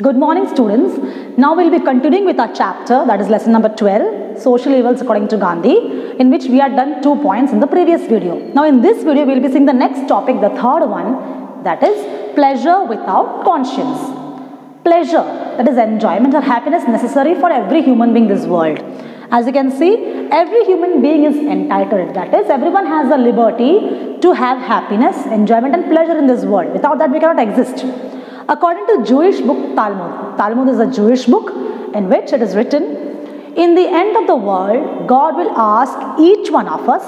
Good morning students. Now we'll be continuing with our chapter that is lesson number 12 social evils according to Gandhi in which we had done two points in the previous video. Now in this video we'll be seeing the next topic the third one that is pleasure without conscience. Pleasure that is enjoyment or happiness necessary for every human being in this world. As you can see every human being is entitled that is everyone has the liberty to have happiness, enjoyment and pleasure in this world. Without that we cannot exist. According to Jewish book Talmud, Talmud is a Jewish book in which it is written, in the end of the world, God will ask each one of us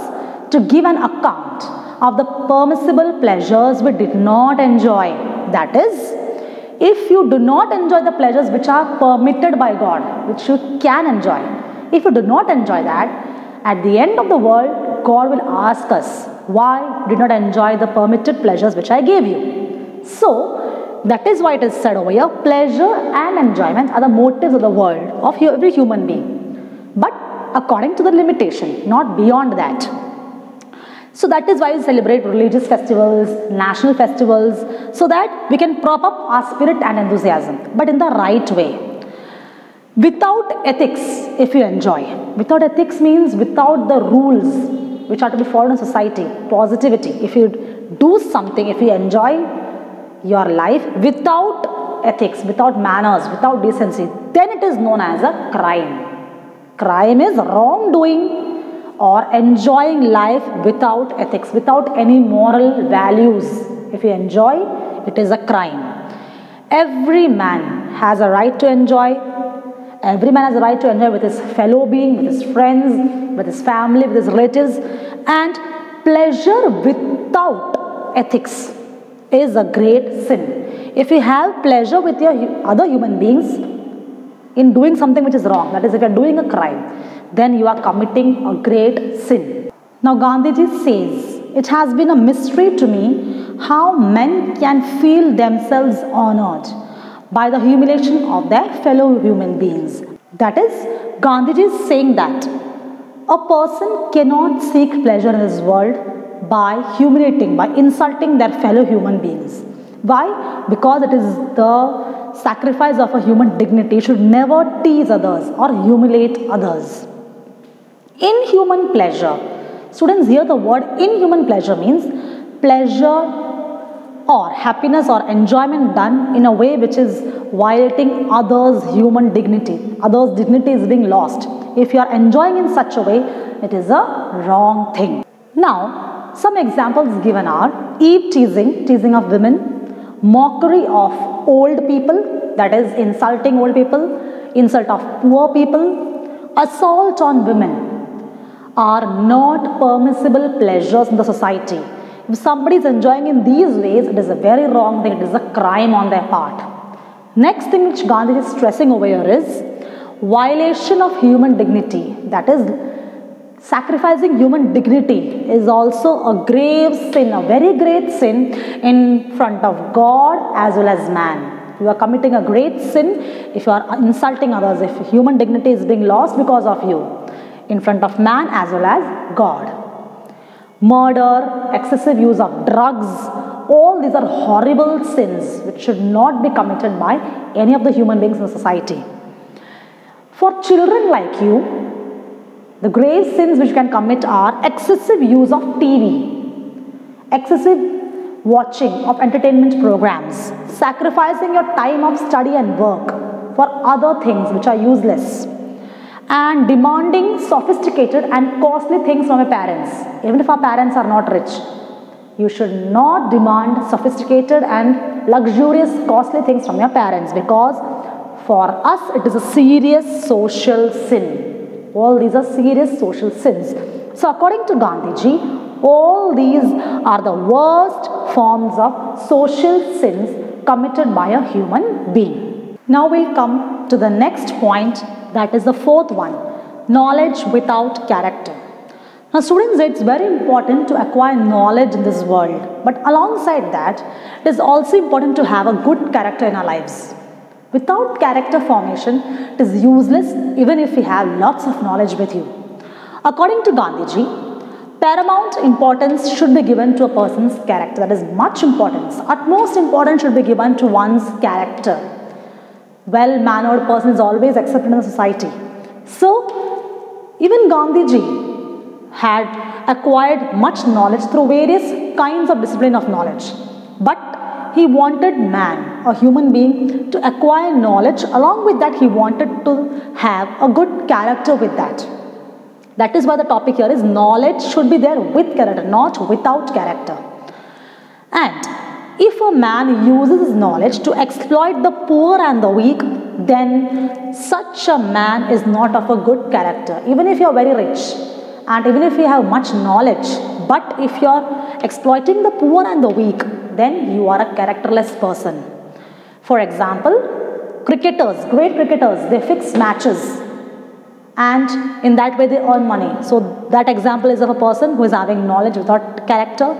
to give an account of the permissible pleasures we did not enjoy. That is, if you do not enjoy the pleasures which are permitted by God, which you can enjoy, if you do not enjoy that, at the end of the world, God will ask us, why did not enjoy the permitted pleasures which I gave you? So, that is why it is said over here, pleasure and enjoyment are the motives of the world of every human being. But according to the limitation, not beyond that. So that is why we celebrate religious festivals, national festivals, so that we can prop up our spirit and enthusiasm, but in the right way. Without ethics, if you enjoy, without ethics means without the rules which are to be followed in society, positivity. If you do something, if you enjoy your life without ethics, without manners, without decency, then it is known as a crime. Crime is wrongdoing or enjoying life without ethics, without any moral values. If you enjoy, it is a crime. Every man has a right to enjoy. Every man has a right to enjoy with his fellow being, with his friends, with his family, with his relatives. And pleasure without ethics is a great sin. If you have pleasure with your other human beings in doing something which is wrong, that is, if you are doing a crime, then you are committing a great sin. Now, Gandhiji says, It has been a mystery to me how men can feel themselves honored by the humiliation of their fellow human beings. That is, Gandhiji is saying that a person cannot seek pleasure in this world by humiliating, by insulting their fellow human beings. Why? Because it is the sacrifice of a human dignity. You should never tease others or humiliate others. Inhuman pleasure. Students hear the word inhuman pleasure means pleasure or happiness or enjoyment done in a way which is violating others' human dignity. Others' dignity is being lost. If you are enjoying in such a way, it is a wrong thing. Now, some examples given are eve teasing, teasing of women, mockery of old people, that is insulting old people, insult of poor people, assault on women are not permissible pleasures in the society. If somebody is enjoying in these ways, it is a very wrong thing, it is a crime on their part. Next thing which Gandhi is stressing over here is violation of human dignity, that is sacrificing human dignity is also a grave sin, a very great sin in front of God as well as man. You are committing a great sin if you are insulting others, if human dignity is being lost because of you in front of man as well as God. Murder, excessive use of drugs, all these are horrible sins which should not be committed by any of the human beings in society. For children like you, the grave sins which can commit are excessive use of TV, excessive watching of entertainment programs, sacrificing your time of study and work for other things which are useless, and demanding sophisticated and costly things from your parents, even if our parents are not rich. You should not demand sophisticated and luxurious, costly things from your parents because for us it is a serious social sin. All these are serious social sins. So according to Gandhiji, all these are the worst forms of social sins committed by a human being. Now we'll come to the next point that is the fourth one, knowledge without character. Now students, it's very important to acquire knowledge in this world. But alongside that, it is also important to have a good character in our lives. Without character formation, it is useless even if we have lots of knowledge with you. According to Gandhiji, paramount importance should be given to a person's character. That is much importance. Utmost importance should be given to one's character. well mannered person is always accepted in society. So, even Gandhiji had acquired much knowledge through various kinds of discipline of knowledge. But he wanted man, a human being, to acquire knowledge. Along with that, he wanted to have a good character with that. That is why the topic here is knowledge should be there with character, not without character. And if a man uses his knowledge to exploit the poor and the weak, then such a man is not of a good character. Even if you are very rich and even if you have much knowledge, but if you are exploiting the poor and the weak, then you are a characterless person. For example, cricketers, great cricketers, they fix matches and in that way they earn money. So that example is of a person who is having knowledge without character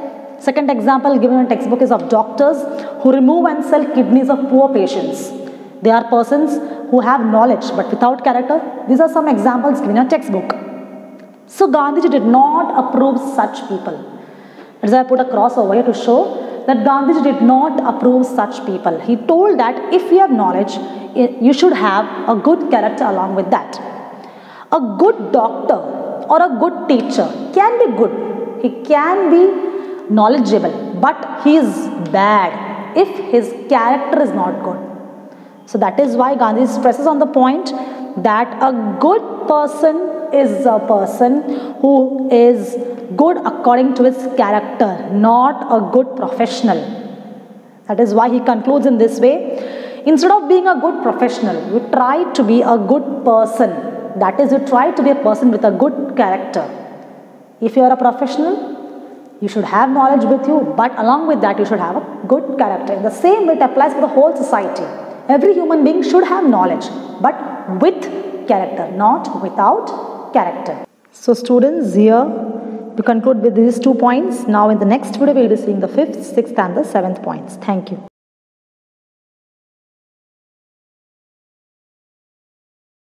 Second example given in textbook is of doctors who remove and sell kidneys of poor patients. They are persons who have knowledge but without character. These are some examples given in a textbook. So Gandhiji did not approve such people. As I put a cross over here to show that Gandhiji did not approve such people. He told that if you have knowledge, you should have a good character along with that. A good doctor or a good teacher can be good. He can be knowledgeable, but he is bad if his character is not good. So that is why Gandhi stresses on the point that a good person is a person who is good according to his character, not a good professional. That is why he concludes in this way. Instead of being a good professional, you try to be a good person. That is, you try to be a person with a good character. If you are a professional, you should have knowledge with you, but along with that, you should have a good character. The same way it applies for the whole society. Every human being should have knowledge, but with character, not without character. So, students, here to conclude with these two points. Now, in the next video, we will be seeing the fifth, sixth, and the seventh points. Thank you.